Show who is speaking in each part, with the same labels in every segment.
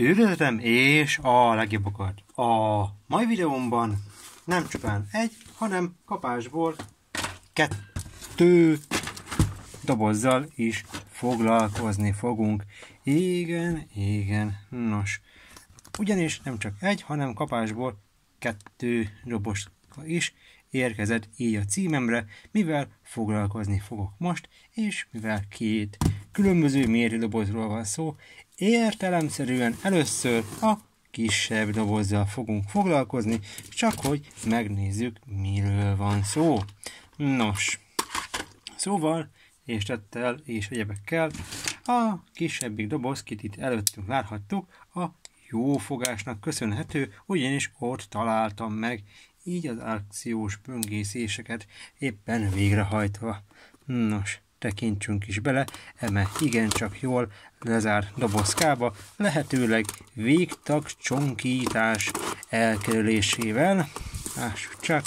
Speaker 1: Üdvözlöm és a legjobbakat! A mai videómban nem csupán egy, hanem kapásból kettő dobozzal is foglalkozni fogunk. Igen, igen, nos. Ugyanis nem csak egy, hanem kapásból kettő doboz is érkezett így a címemre, mivel foglalkozni fogok most, és mivel két különböző mérődobozról van szó, értelemszerűen először a kisebb dobozzal fogunk foglalkozni, csak hogy megnézzük, miről van szó. Nos, szóval, és tettel és egyebekkel, a kisebbik doboz, kit itt előttünk láthattuk, a jófogásnak köszönhető, ugyanis ott találtam meg így az akciós böngészéseket éppen végrehajtva. Nos, tekintsünk is bele, eme igencsak jól lezárt dobozkába, lehetőleg végtag csonkítás elkerülésével. Lássuk csak,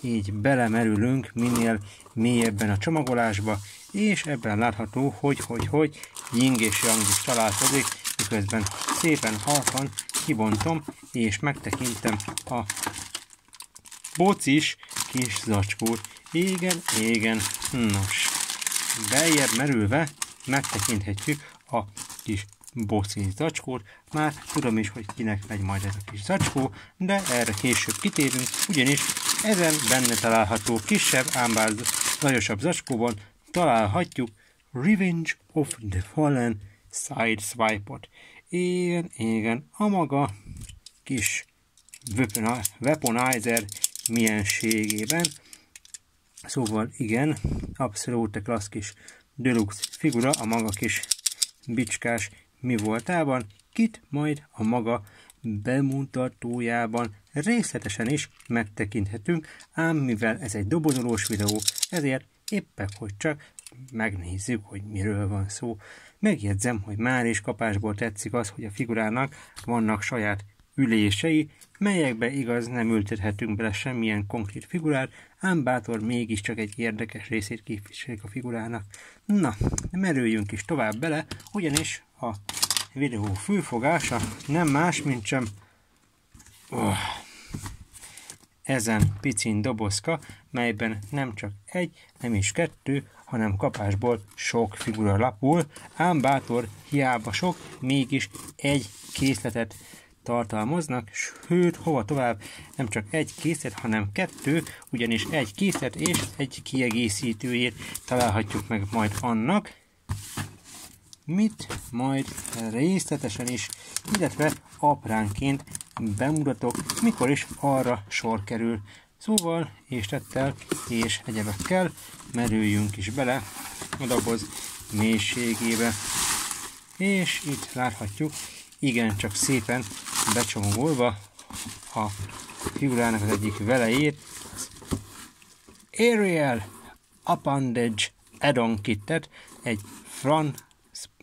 Speaker 1: így belemerülünk minél mélyebben a csomagolásba, és ebben látható, hogy, hogy, hogy ying és yang is találkozik, miközben szépen halkan kibontom, és megtekintem a bocis kis zacskót. Igen, igen, nos beljebb merülve megtekinthetjük a kis boci zacskót. Már tudom is, hogy kinek megy majd ez a kis zacskó, de erre később kitérünk, ugyanis ezen benne található kisebb, ám bár zajosabb zacskóban találhatjuk Revenge of the Fallen Sideswipe-ot. Igen, igen, a maga kis weaponizer mienségében, Szóval igen, abszolút klassz kis deluxe figura a maga kis bicskás mi voltában, kit majd a maga bemutatójában részletesen is megtekinthetünk, ám mivel ez egy dobozolós videó, ezért éppen hogy csak megnézzük, hogy miről van szó. Megjegyzem, hogy már is kapásból tetszik az, hogy a figurának vannak saját ülései, melyekbe igaz nem ültethetünk bele semmilyen konkrét figurát, ám bátor mégiscsak egy érdekes részét képviselik a figurának. Na, merüljünk is tovább bele, ugyanis a videó főfogása nem más, mint sem oh, ezen picin dobozka, melyben nem csak egy, nem is kettő, hanem kapásból sok figura lapul, ám bátor hiába sok, mégis egy készletet tartalmaznak, sőt, hova tovább, nem csak egy készlet, hanem kettő, ugyanis egy készlet és egy kiegészítőjét találhatjuk meg majd annak, mit majd részletesen is, illetve apránként bemutatok, mikor is arra sor kerül. Szóval, és tettel, és egyebekkel merüljünk is bele a doboz mélységébe. És itt láthatjuk, igen, csak szépen becsomagolva a figurának az egyik velejét, Ariel Appendage Add-on kittet, egy Fran,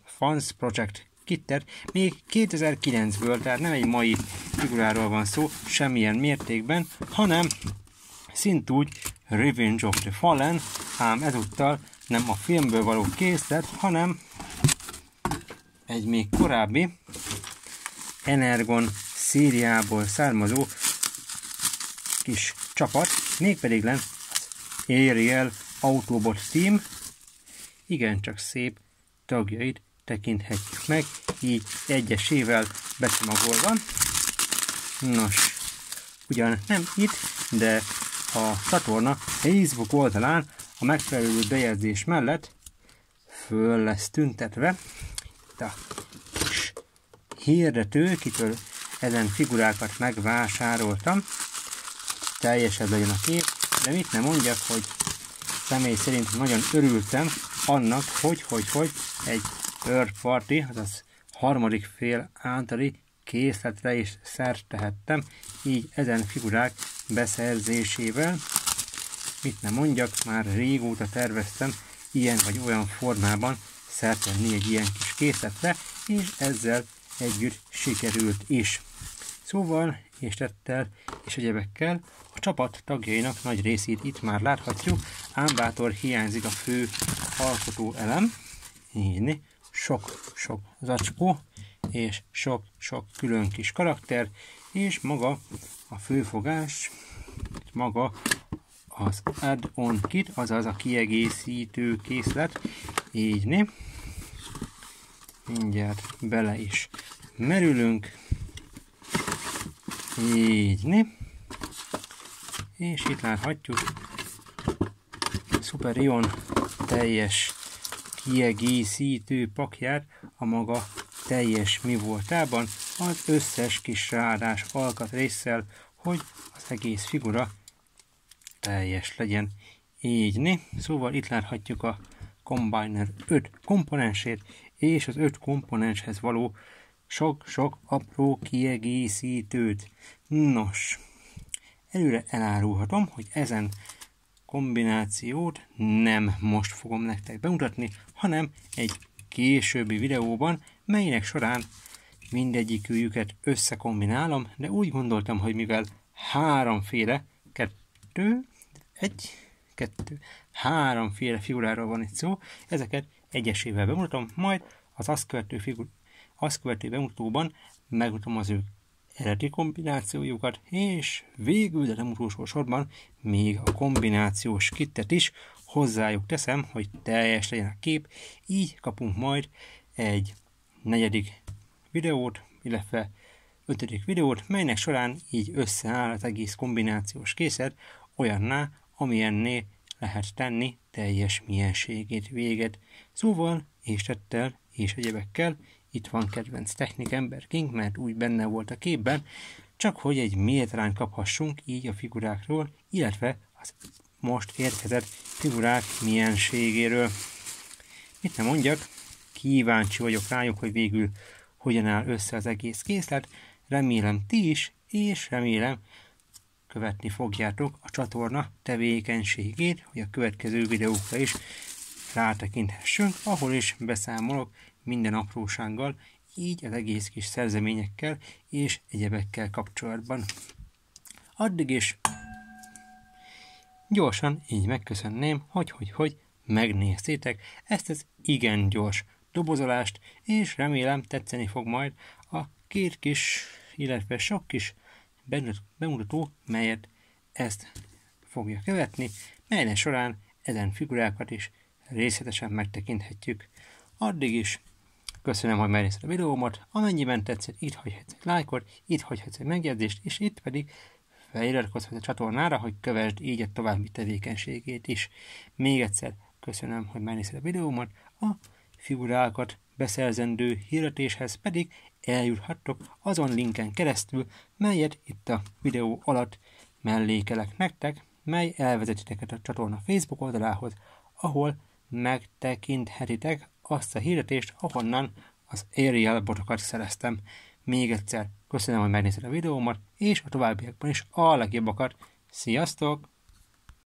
Speaker 1: Fans Project kittet, még 2009-ből, tehát nem egy mai figuráról van szó, semmilyen mértékben, hanem szintúgy Revenge of the Fallen, ám ezúttal nem a filmből való készlet, hanem egy még korábbi Energon Szíriából származó kis csapat, mégpedig len Ariel Autobot Team, igencsak szép tagjait tekinthetjük meg, így egyesével becsomagolva. Nos, ugyan nem itt, de a csatorna Facebook oldalán a megfelelő bejegyzés mellett föl lesz tüntetve. Itt a hirdető, kitől ezen figurákat megvásároltam. Teljesen legyen a kép, de mit nem mondjak, hogy személy szerint nagyon örültem annak, hogy, hogy, hogy egy third party, azaz harmadik fél általi készletre is szert tehettem, így ezen figurák beszerzésével. Mit nem mondjak, már régóta terveztem ilyen vagy olyan formában szert tenni egy ilyen kis készletre, és ezzel együtt sikerült is. Szóval, és tettel, és egyebekkel a csapat tagjainak nagy részét itt már láthatjuk, ám bátor hiányzik a fő alkotó elem. Így, sok-sok zacskó, és sok-sok külön kis karakter, és maga a főfogás, maga az add-on kit, azaz a kiegészítő készlet, így né. Mindjárt bele is merülünk, így né. És itt láthatjuk Super Ion teljes kiegészítő pakját a maga teljes mi voltában, az összes kis rádás alkatrészsel, hogy az egész figura teljes legyen. Így né? Szóval itt láthatjuk a Combiner 5 komponensét, és az 5 komponenshez való sok-sok apró kiegészítőt. Nos, előre elárulhatom, hogy ezen kombinációt nem most fogom nektek bemutatni, hanem egy későbbi videóban, melynek során mindegyikőjüket összekombinálom, de úgy gondoltam, hogy mivel háromféle, kettő, egy, kettő, háromféle figuráról van itt szó, ezeket egyesével bemutatom, majd az azt követő, figur, azt követő bemutatóban megmutatom az ő eredeti kombinációjukat, és végül, de nem utolsó sorban, még a kombinációs kittet is hozzájuk teszem, hogy teljes legyen a kép, így kapunk majd egy negyedik videót, illetve ötödik videót, melynek során így összeáll az egész kombinációs készlet olyanná, amilyenné lehet tenni teljes mienségét véget. Szóval, és tettel, és egyebekkel, itt van kedvenc technik ember King, mert úgy benne volt a képben, csak hogy egy méltrányt kaphassunk így a figurákról, illetve az most érkezett figurák mienségéről. Mit nem mondjak, kíváncsi vagyok rájuk, hogy végül hogyan áll össze az egész készlet, remélem ti is, és remélem követni fogjátok a csatorna tevékenységét, hogy a következő videókra is rátekinthessünk, ahol is beszámolok minden aprósággal, így az egész kis szerzeményekkel és egyebekkel kapcsolatban. Addig is gyorsan így megköszönném, hogy, hogy, hogy megnéztétek ezt az igen gyors dobozolást, és remélem tetszeni fog majd a két kis, illetve sok kis bemutató, melyet ezt fogja követni, melynek során ezen figurákat is részletesen megtekinthetjük. Addig is köszönöm, hogy megnézted a videómat, amennyiben tetszett, itt hagyhatsz egy lájkot, itt hagyhatsz egy megjegyzést, és itt pedig feliratkozhatsz a csatornára, hogy kövesd így a további tevékenységét is. Még egyszer köszönöm, hogy megnézted a videómat, a figurákat beszerzendő hirdetéshez pedig eljuthattok azon linken keresztül, melyet itt a videó alatt mellékelek nektek, mely elvezetiteket a csatorna Facebook oldalához, ahol megtekinthetitek azt a hirdetést, ahonnan az Ariel botokat szereztem. Még egyszer köszönöm, hogy megnézted a videómat, és a továbbiakban is a legjobbakat. Sziasztok!